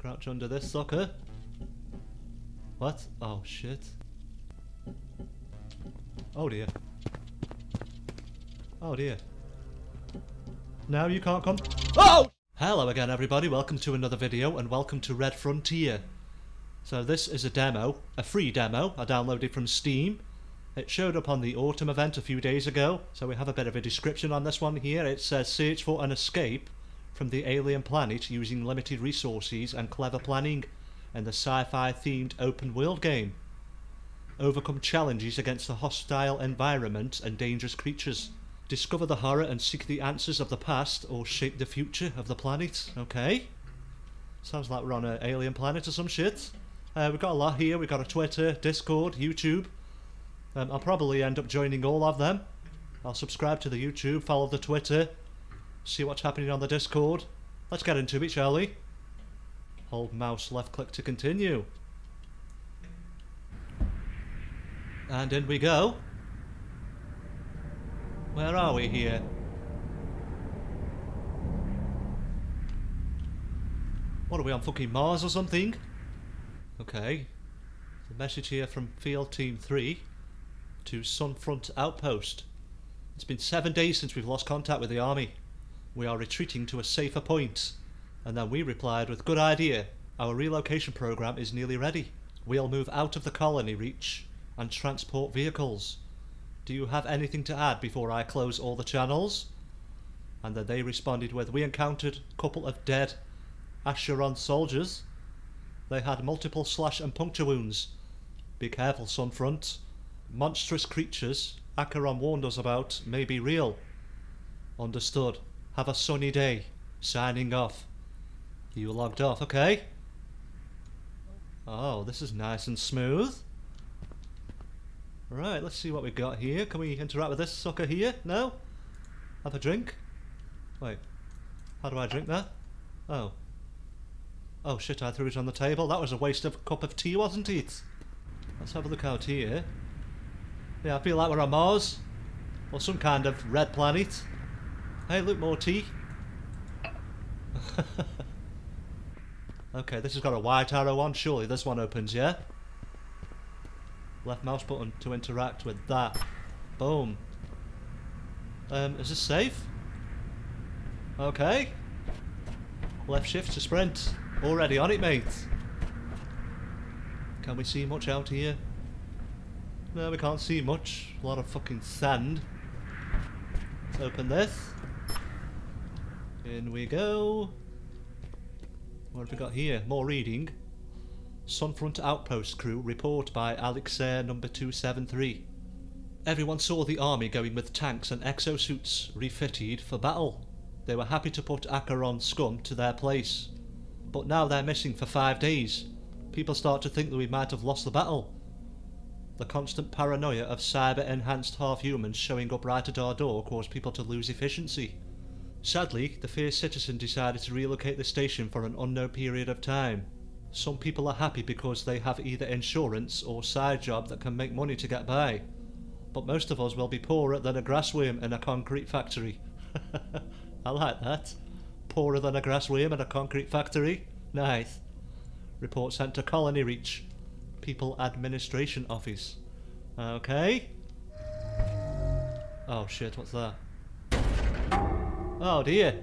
crouch under this sucker. What? Oh shit. Oh dear. Oh dear. Now you can't come. Oh! Hello again everybody, welcome to another video and welcome to Red Frontier. So this is a demo, a free demo I downloaded from Steam. It showed up on the autumn event a few days ago, so we have a bit of a description on this one here. It says search for an escape from the alien planet using limited resources and clever planning in the sci-fi themed open world game. Overcome challenges against the hostile environment and dangerous creatures. Discover the horror and seek the answers of the past or shape the future of the planet. Okay. Sounds like we're on an alien planet or some shit. Uh, we've got a lot here. We've got a Twitter, Discord, YouTube. Um, I'll probably end up joining all of them. I'll subscribe to the YouTube, follow the Twitter, see what's happening on the Discord. Let's get into it, shall we? Hold mouse left click to continue. And in we go. Where are we here? What are we on fucking Mars or something? Okay. The message here from Field Team 3 to Sunfront Outpost. It's been seven days since we've lost contact with the army. We are retreating to a safer point. And then we replied with, good idea. Our relocation program is nearly ready. We'll move out of the colony reach and transport vehicles. Do you have anything to add before I close all the channels? And then they responded with, we encountered a couple of dead Acheron soldiers. They had multiple slash and puncture wounds. Be careful, Sunfront. Monstrous creatures Acheron warned us about may be real. Understood. Have a sunny day. Signing off. You logged off, okay? Oh, this is nice and smooth. Right, let's see what we got here. Can we interact with this sucker here? No? Have a drink? Wait. How do I drink that? Oh. Oh shit, I threw it on the table. That was a waste of a cup of tea, wasn't it? Let's have a look out here. Yeah, I feel like we're on Mars. Or some kind of red planet. Hey, look, more tea. okay, this has got a white arrow on. Surely this one opens, yeah? Left mouse button to interact with that. Boom. Um, is this safe? Okay. Left shift to sprint. Already on it, mate. Can we see much out here? No, we can't see much. A lot of fucking sand. Let's open this. In we go. What have we got here? More reading. Sunfront Outpost crew report by Alexair number 273. Everyone saw the army going with tanks and exosuits refitted for battle. They were happy to put Acheron scum to their place. But now they're missing for five days. People start to think that we might have lost the battle. The constant paranoia of cyber-enhanced half-humans showing up right at our door caused people to lose efficiency. Sadly, the fierce citizen decided to relocate the station for an unknown period of time. Some people are happy because they have either insurance or side job that can make money to get by. But most of us will be poorer than a grass worm in a concrete factory. I like that. Poorer than a grass worm in a concrete factory. Nice. Report sent to Colony Reach. People Administration Office. Okay. Oh shit, what's that? Oh dear.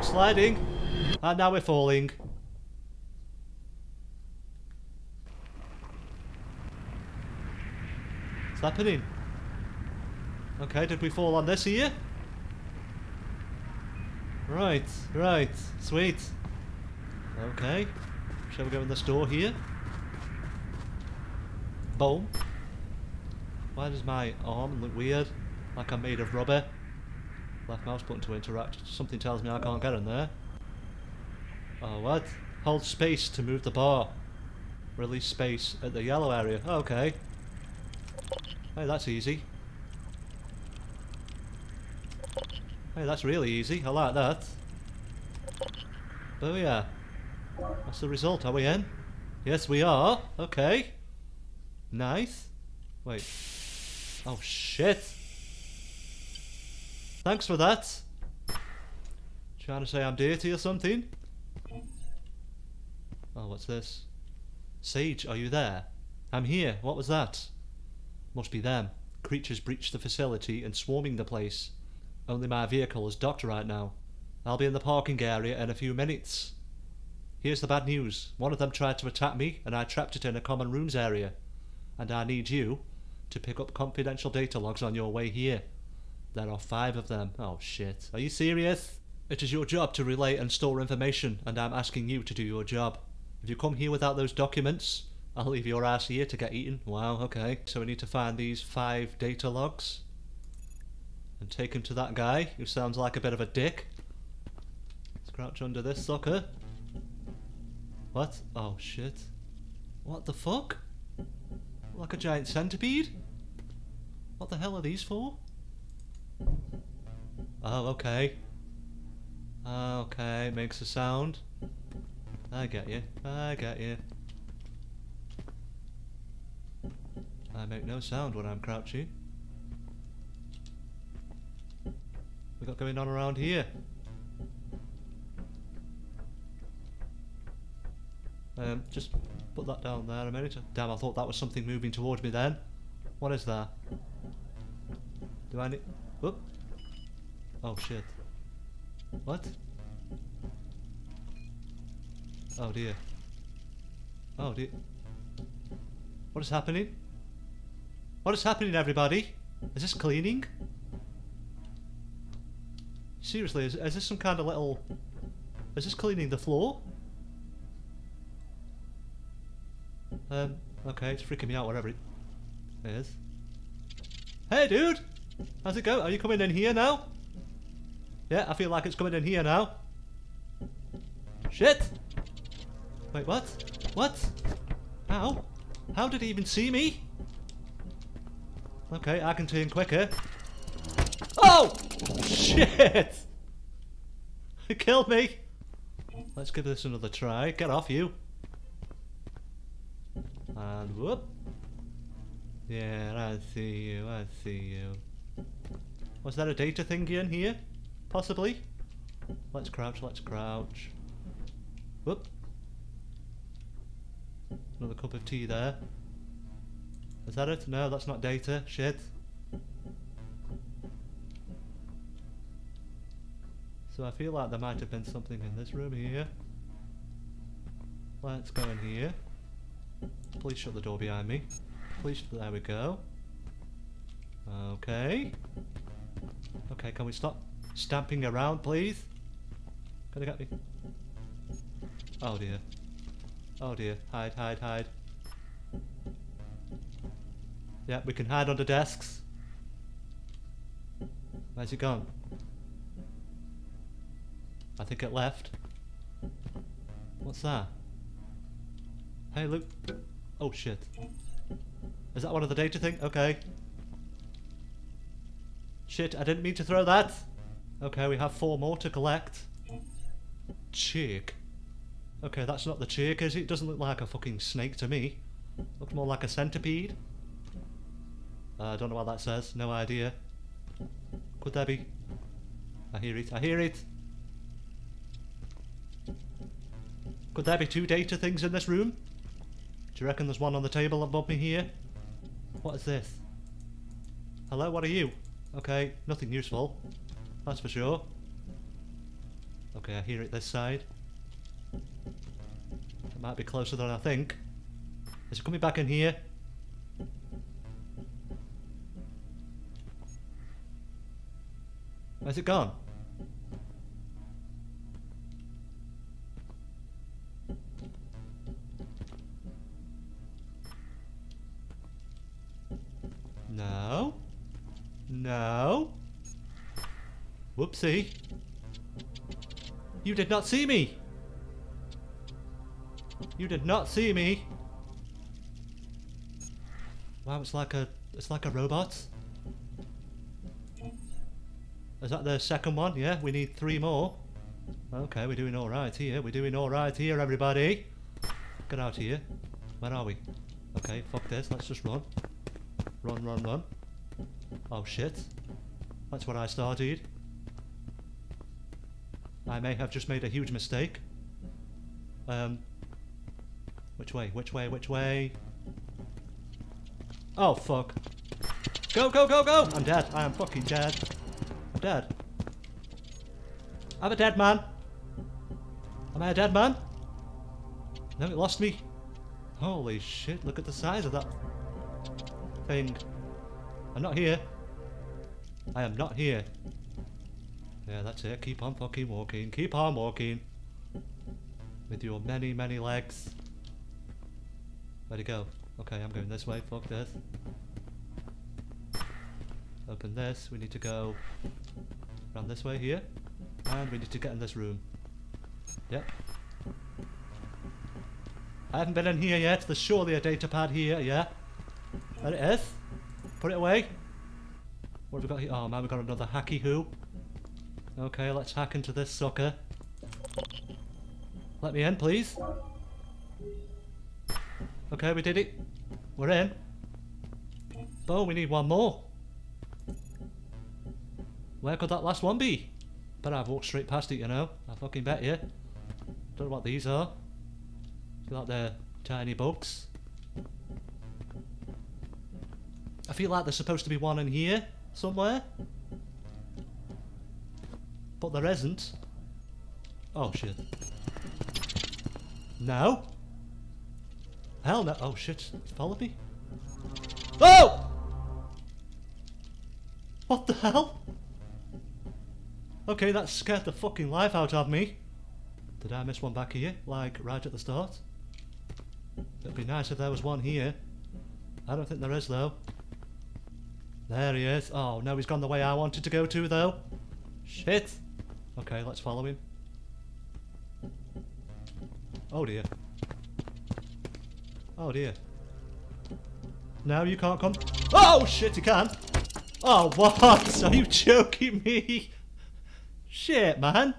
Sliding. And now we're falling. What's happening? Okay, did we fall on this here? Right, right, sweet. Okay, shall we go in this door here? Boom. Why does my arm look weird? Like I'm made of rubber? Left mouse button to interact. Something tells me I can't get in there. Oh, what? Hold space to move the bar. Release space at the yellow area. Okay. Hey, that's easy. Hey, that's really easy. I like that. Booyah. What's the result? Are we in? Yes, we are. Okay. Nice. Wait. Oh, shit. Thanks for that. Trying to say I'm dirty or something? Oh, what's this? Sage, are you there? I'm here. What was that? Must be them. Creatures breached the facility and swarming the place. Only my vehicle is docked right now. I'll be in the parking area in a few minutes. Here's the bad news. One of them tried to attack me and I trapped it in a common rooms area. And I need you to pick up confidential data logs on your way here. There are five of them. Oh shit. Are you serious? It is your job to relay and store information and I'm asking you to do your job. If you come here without those documents, I'll leave your ass here to get eaten. Wow, okay. So we need to find these five data logs. And take them to that guy, who sounds like a bit of a dick. Crouch under this sucker. What? Oh shit. What the fuck? Like a giant centipede? What the hell are these for? Oh, okay. Okay, makes a sound. I get you. I get you. I make no sound when I'm crouching. We got going on around here? Um, just put that down there a minute. Damn, I thought that was something moving towards me then. What is that? Do I need... Whoop. Oh shit. What? Oh dear. Oh dear. What is happening? What is happening everybody? Is this cleaning? Seriously, is, is this some kind of little... Is this cleaning the floor? Um, okay, it's freaking me out whatever it is. Hey dude! How's it go? Are you coming in here now? Yeah, I feel like it's coming in here now. Shit! Wait, what? What? How? How did he even see me? Okay, I can turn quicker. Oh! Shit! It killed me! Let's give this another try. Get off you. And whoop. Yeah, I see you, I see you. Was there a data thingy in here? Possibly? Let's crouch, let's crouch. Whoop. Another cup of tea there. Is that it? No, that's not data. Shit. So I feel like there might have been something in this room here. Let's go in here. Please shut the door behind me. Please, there we go. Okay. Okay, can we stop stamping around, please? Can you get me? Oh dear. Oh dear. Hide, hide, hide. Yeah, we can hide under desks. Where's it gone? I think it left. What's that? Hey, look. Oh shit. Is that one of the data thing? Okay. Shit, I didn't mean to throw that. Okay, we have four more to collect. Chick. Okay, that's not the chick, is it? Doesn't look like a fucking snake to me. Looks more like a centipede. Uh, I don't know what that says. No idea. Could there be? I hear it. I hear it. Could there be two data things in this room? Do you reckon there's one on the table above me here? What is this? Hello, what are you? Okay, nothing useful. That's for sure. Okay, I hear it this side. It might be closer than I think. Is it coming back in here? Where's it gone? No. No. Whoopsie. You did not see me. You did not see me. Wow, it's like a it's like a robot. Is that the second one? Yeah, we need three more. Okay, we're doing alright here. We're doing alright here, everybody. Get out here. Where are we? Okay, fuck this. Let's just run. Run, run, run. Oh shit. That's what I started. I may have just made a huge mistake. Um, Which way? Which way? Which way? Oh, fuck. Go, go, go, go! I'm dead. I am fucking dead. I'm dead. I'm a dead man. Am I a dead man? No, it lost me. Holy shit, look at the size of that thing. I'm not here. I am not here. Yeah, that's it. Keep on fucking walking. Keep on walking. With your many, many legs. Where'd he go? Okay, I'm going this way. Fuck this. Open this. We need to go around this way here. And we need to get in this room. Yep. I haven't been in here yet. There's surely a data pad here, yeah? There it is. Put it away. What have we got here? Oh man, we've got another hacky hoop. Okay, let's hack into this sucker. Let me in, please. Okay, we did it. We're in. Boom, we need one more. Where could that last one be? But I've walked straight past it, you know. I fucking bet you. Don't know what these are. Feel like they're tiny bugs. I feel like there's supposed to be one in here somewhere. But there isn't. Oh shit. No. Hell no. Oh shit. Follow me. Oh! What the hell? Okay, that scared the fucking life out of me. Did I miss one back here? Like, right at the start? It'd be nice if there was one here. I don't think there is, though. There he is. Oh, no, he's gone the way I wanted to go to, though. Shit. Okay, let's follow him. Oh, dear. Oh, dear. No, you can't come. Oh, shit, you can. Oh, what? Are you joking me? Shit, man.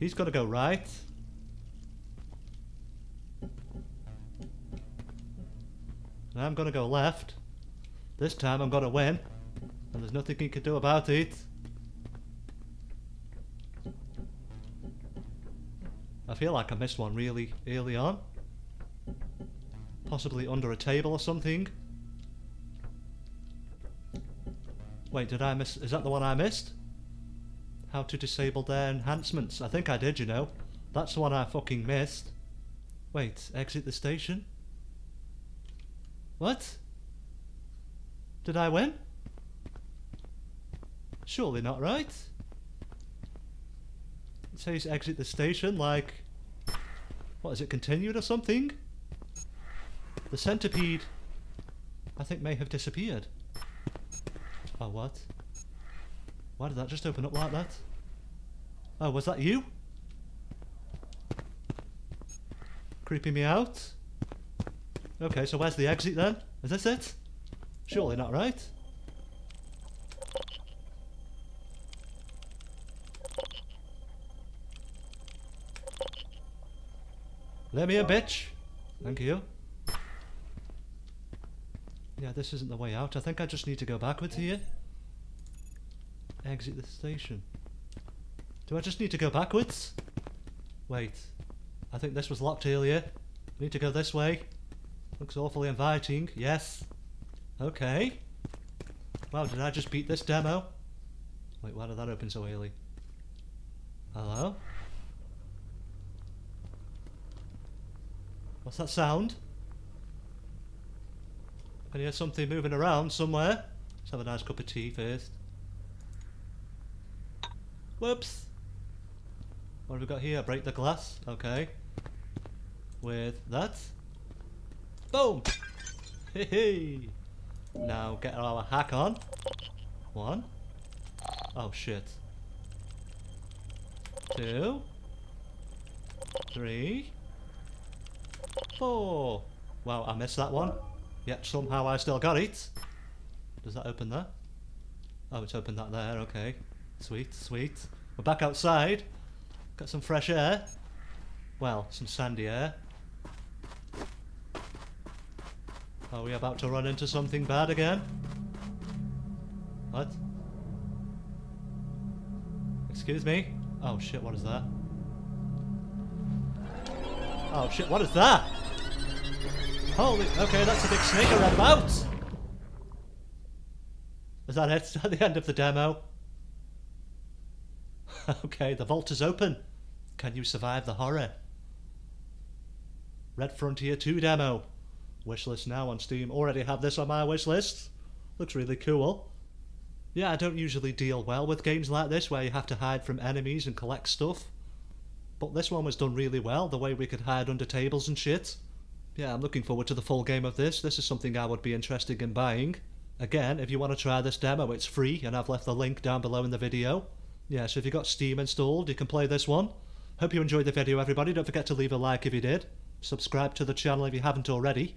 He's got to go right. I'm going to go left. This time I'm to win. And there's nothing he can do about it. I feel like I missed one really early on. Possibly under a table or something. Wait, did I miss... Is that the one I missed? How to disable their enhancements. I think I did, you know. That's the one I fucking missed. Wait, exit the station? What? Did I win? Surely not, right? It says exit the station, like... What, is it continued or something? The centipede, I think, may have disappeared. Oh, what? Why did that just open up like that? Oh, was that you? Creeping me out? Okay, so where's the exit then? Is this it? Surely not right? Let me a bitch. Thank you. Yeah, this isn't the way out. I think I just need to go backwards here. Exit the station. Do I just need to go backwards? Wait. I think this was locked earlier. I need to go this way. Looks awfully inviting. Yes. Okay. Wow, did I just beat this demo? Wait, why did that open so early? Hello? What's that sound? I hear something moving around somewhere. Let's have a nice cup of tea first. Whoops. What have we got here? Break the glass. Okay. With that. Boom! Hey, hey. Now get our hack on. One. Oh shit. Two. Three. Four. Wow, I missed that one. Yet somehow I still got it. Does that open there? Oh, it's opened that there, okay. Sweet, sweet. We're back outside. Got some fresh air. Well, some sandy air. Are we about to run into something bad again? What? Excuse me? Oh shit, what is that? Oh shit, what is that? Holy, okay, that's a big snake about. Is that it? Is that the end of the demo? okay, the vault is open. Can you survive the horror? Red Frontier 2 demo. Wishlist now on Steam. Already have this on my wishlist. Looks really cool. Yeah, I don't usually deal well with games like this where you have to hide from enemies and collect stuff. But this one was done really well, the way we could hide under tables and shit. Yeah, I'm looking forward to the full game of this. This is something I would be interested in buying. Again, if you want to try this demo, it's free, and I've left the link down below in the video. Yeah, so if you've got Steam installed, you can play this one. Hope you enjoyed the video, everybody. Don't forget to leave a like if you did. Subscribe to the channel if you haven't already.